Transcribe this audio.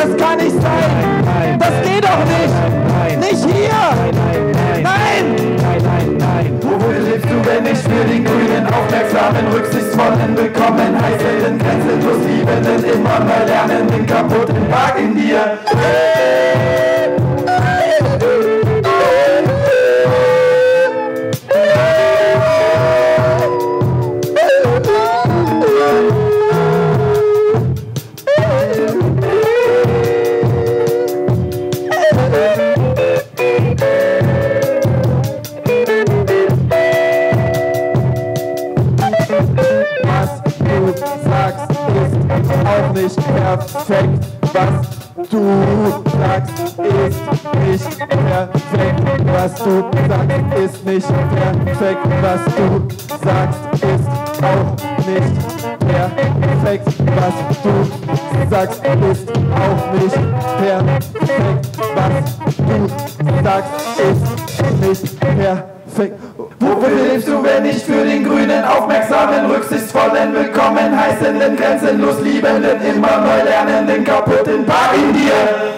Das kann nicht sein. Das geht doch nicht. Nicht hier. Nein. Wofür lebst du, wenn ich für die Grünen aufmerksamen, rücksichtsvollen, willkommen, heißenden, grenzenlos liebenden, immer mehr lernenden, kaputten Park in dir? Auch nicht perfekt. Was du sagst, ist nicht perfekt. Was du sagst, ist nicht perfekt. Was du sagst, ist auch nicht perfekt. Was du sagst, ist auch nicht perfekt. Was du sagst, ist nicht perfekt. Wofür lebst du, wenn nicht für den grünen, aufmerksamen, rücksichtsvollen, willkommen heißenden, grenzenlos liebenden, immer neu lernenden, kaputten Park in dir?